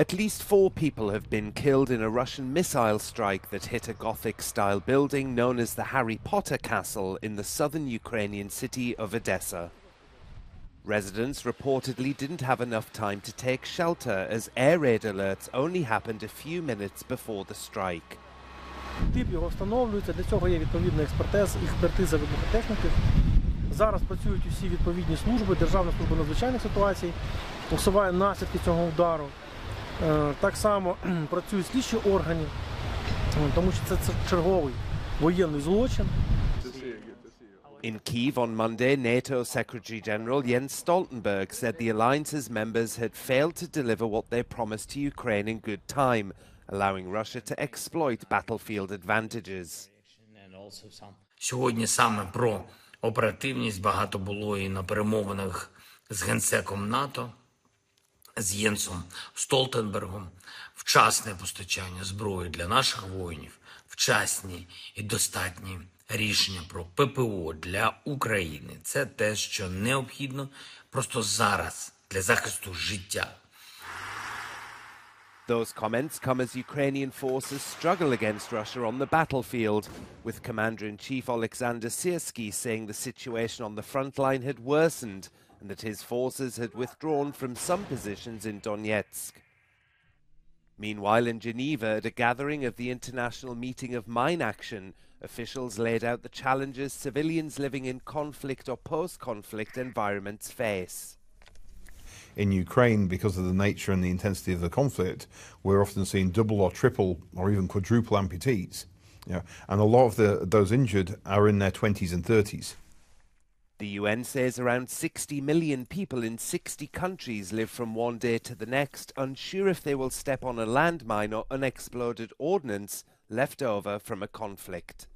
At least four people have been killed in a Russian missile strike that hit a Gothic style building known as the Harry Potter Castle in the southern Ukrainian city of Odessa. Residents reportedly didn't have enough time to take shelter as air raid alerts only happened a few minutes before the strike. Тип його встановлюється, для цього є відповідна експертиза, експертиза вибухотехніків. Зараз працюють усі відповідні служби, Державна служба надзвичайних ситуацій, усуває наслідки цього удару. Е, Так само працюють слідчі органи, е, тому що це, це черговий воєнний злочин. In Kiev on Monday, NATO Secretary General Jens Stoltenberg said the alliance's members had failed to deliver what they promised to Ukraine in good time, allowing Russia to exploit battlefield advantages. Сьогодні саме про оперативність багато було і на перемовинах з генсеком НАТО, з Єнсом Столтенбергом, вчасне постачання зброї для наших воїнів, вчасні і достатні рішення про ППО для України. Це те, що необхідно просто зараз для захисту життя. Those comments come as Ukrainian forces struggle against Russia on the battlefield, with Commander in Chief Alexander Syrski saying the situation on the front line had worsened and that his forces had withdrawn from some positions in Donetsk. Meanwhile, in Geneva, at a gathering of the International Meeting of Mine Action, officials laid out the challenges civilians living in conflict or post conflict environments face. in Ukraine, because of the nature and the intensity of the conflict, we're often seeing double or triple or even quadruple amputees. And a lot of the, those injured are in their 20s and 30s. The UN says around 60 million people in 60 countries live from one day to the next, unsure if they will step on a landmine or unexploded ordnance left over from a conflict.